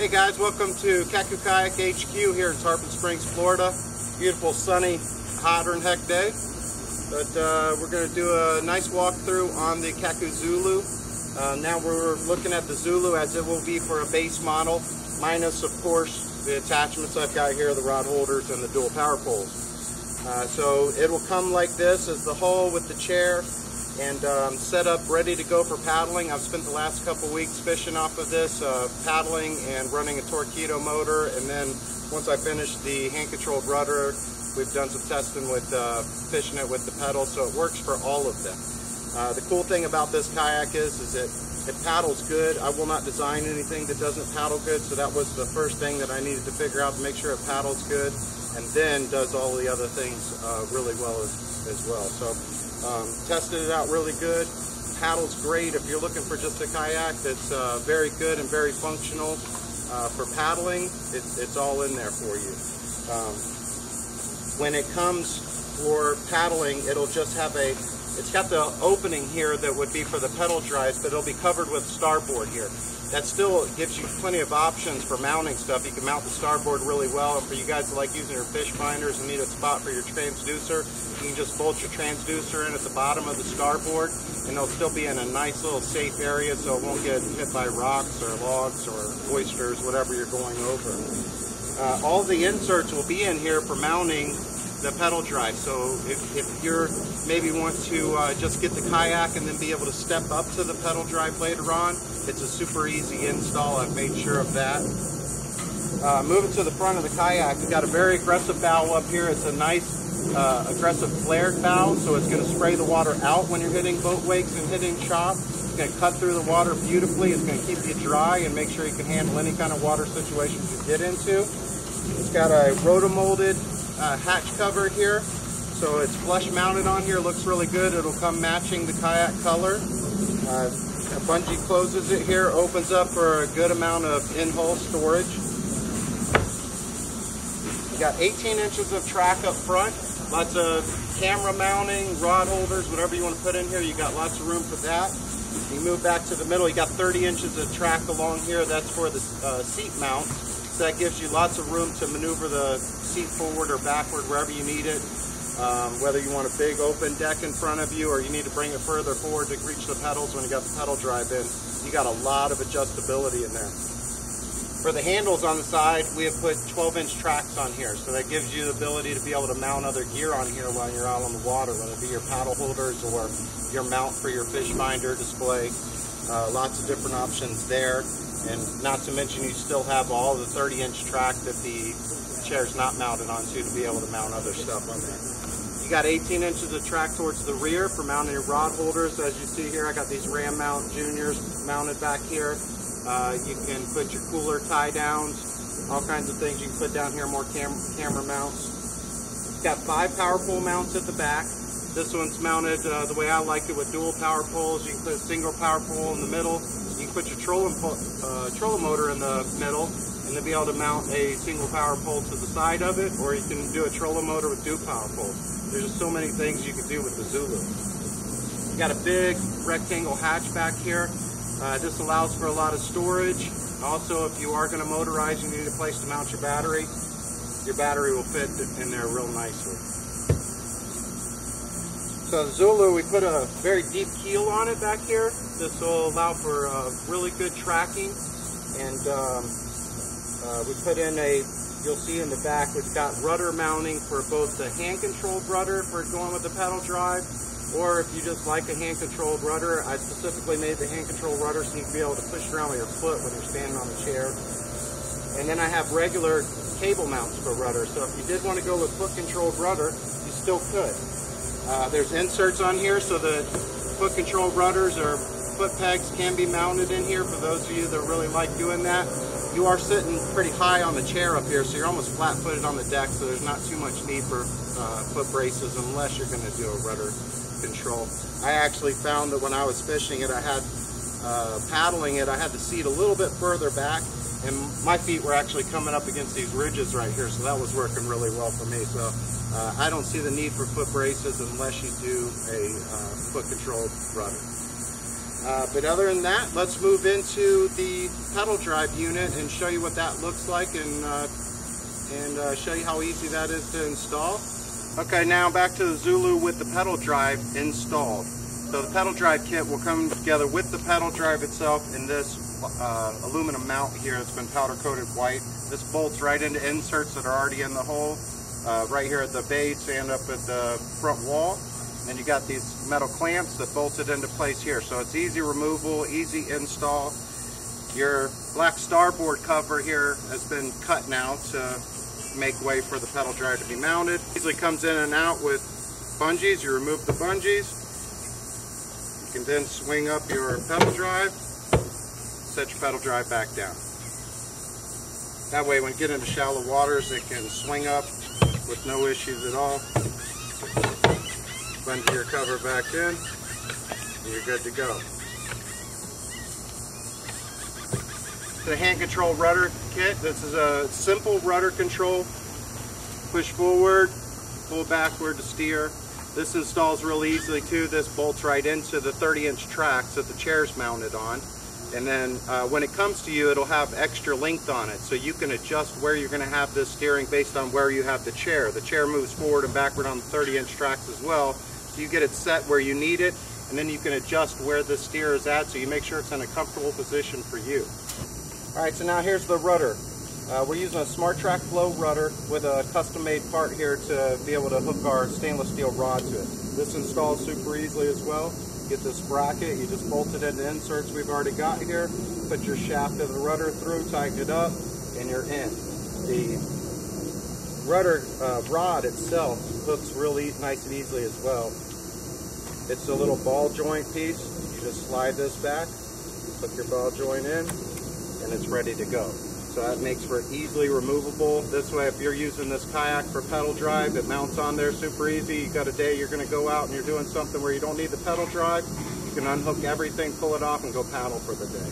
Hey guys, welcome to Kaku Kayak HQ here in Tarpon Springs, Florida. Beautiful, sunny, hotter than heck day. But uh, we're going to do a nice walkthrough on the Kaku Zulu. Uh, now we're looking at the Zulu as it will be for a base model, minus of course the attachments I've got here, the rod holders and the dual power poles. Uh, so it will come like this as the hull with the chair and um, set up ready to go for paddling. I've spent the last couple weeks fishing off of this, uh, paddling and running a Torqeedo motor. And then once I finish the hand-controlled rudder, we've done some testing with uh, fishing it with the pedal, so it works for all of them. Uh, the cool thing about this kayak is, is it, it paddles good. I will not design anything that doesn't paddle good, so that was the first thing that I needed to figure out to make sure it paddles good, and then does all the other things uh, really well as, as well. So um, tested it out really good. Paddle's great if you're looking for just a kayak that's uh, very good and very functional uh, for paddling. It, it's all in there for you. Um, when it comes for paddling, it'll just have a, it's got the opening here that would be for the pedal drives, but it'll be covered with starboard here that still gives you plenty of options for mounting stuff. You can mount the starboard really well, and for you guys that like using your fish finders and need a spot for your transducer, you can just bolt your transducer in at the bottom of the starboard, and it'll still be in a nice little safe area so it won't get hit by rocks or logs or oysters, whatever you're going over. Uh, all the inserts will be in here for mounting the pedal drive. So if, if you're maybe want to uh, just get the kayak and then be able to step up to the pedal drive later on, it's a super easy install. I've made sure of that. Uh, moving to the front of the kayak, we've got a very aggressive bow up here. It's a nice uh, aggressive flared bow, so it's going to spray the water out when you're hitting boat wakes and hitting chop. It's going to cut through the water beautifully. It's going to keep you dry and make sure you can handle any kind of water situations you get into. It's got a rotomolded uh, hatch cover here. So it's flush mounted on here, looks really good. It'll come matching the kayak color. Uh, bungee closes it here, opens up for a good amount of in-hull storage. You got 18 inches of track up front, lots of camera mounting, rod holders, whatever you want to put in here, you got lots of room for that. You move back to the middle, you got 30 inches of track along here, that's for the uh, seat mount. That gives you lots of room to maneuver the seat forward or backward wherever you need it. Um, whether you want a big open deck in front of you or you need to bring it further forward to reach the pedals when you got the pedal drive in, you got a lot of adjustability in there. For the handles on the side, we have put 12 inch tracks on here. So that gives you the ability to be able to mount other gear on here while you're out on the water, whether it be your paddle holders or your mount for your fish finder display. Uh, lots of different options there. And not to mention you still have all the 30 inch track that the chair is not mounted onto to be able to mount other stuff on there. You got 18 inches of track towards the rear for mounting your rod holders. As you see here, I got these Ram Mount Juniors mounted back here. Uh, you can put your cooler tie downs, all kinds of things you can put down here, more cam camera mounts. Got five power pole mounts at the back. This one's mounted uh, the way I like it with dual power poles. You can put a single power pole in the middle. You can put your trolling, uh, trolling motor in the middle and then be able to mount a single power pole to the side of it, or you can do a trolling motor with dual power poles. There's just so many things you can do with the Zulu. You got a big rectangle hatch back here. Uh, this allows for a lot of storage. Also, if you are going to motorize, you need a place to mount your battery. Your battery will fit in there real nicely. So Zulu, we put a very deep keel on it back here. This will allow for uh, really good tracking. And um, uh, we put in a, you'll see in the back, we've got rudder mounting for both the hand-controlled rudder for going with the pedal drive, or if you just like a hand-controlled rudder, I specifically made the hand-controlled rudder so you can be able to push around with your foot when you're standing on the chair. And then I have regular cable mounts for rudder, so if you did want to go with foot-controlled rudder, you still could. Uh, there's inserts on here so the foot control rudders or foot pegs can be mounted in here for those of you that really like doing that. You are sitting pretty high on the chair up here so you're almost flat footed on the deck so there's not too much need for uh, foot braces unless you're going to do a rudder control. I actually found that when I was fishing it I had uh, paddling it I had the seat a little bit further back and my feet were actually coming up against these ridges right here so that was working really well for me so uh, I don't see the need for foot braces unless you do a uh, foot controlled rudder. Uh, but other than that, let's move into the pedal drive unit and show you what that looks like and, uh, and uh, show you how easy that is to install. Okay, now back to the Zulu with the pedal drive installed. So the pedal drive kit will come together with the pedal drive itself in this uh, aluminum mount here that's been powder coated white. This bolts right into inserts that are already in the hole, uh, right here at the base and up at the front wall. And you got these metal clamps that bolted into place here. So it's easy removal, easy install. Your black starboard cover here has been cut now to make way for the pedal drive to be mounted. Easily comes in and out with bungees. You remove the bungees. You can then swing up your pedal drive, set your pedal drive back down. That way when you get into shallow waters, it can swing up with no issues at all bungee your cover back in, and you're good to go. The hand control rudder kit, this is a simple rudder control. Push forward, pull backward to steer. This installs real easily too. This bolts right into the 30 inch tracks that the chair's mounted on. And then uh, when it comes to you, it'll have extra length on it. So you can adjust where you're gonna have this steering based on where you have the chair. The chair moves forward and backward on the 30 inch tracks as well. So you get it set where you need it, and then you can adjust where the steer is at so you make sure it's in a comfortable position for you. All right, so now here's the rudder. Uh, we're using a SmarTrak Flow rudder with a custom-made part here to be able to hook our stainless steel rod to it. This installs super easily as well. Get this bracket, you just bolt it into inserts we've already got here, put your shaft of the rudder through, tighten it up, and you're in. The rudder uh, rod itself hooks really nice and easily as well. It's a little ball joint piece. You just slide this back, hook your ball joint in, and it's ready to go. So that makes for easily removable. This way, if you're using this kayak for pedal drive, it mounts on there super easy. You got a day you're gonna go out and you're doing something where you don't need the pedal drive, you can unhook everything, pull it off, and go paddle for the day.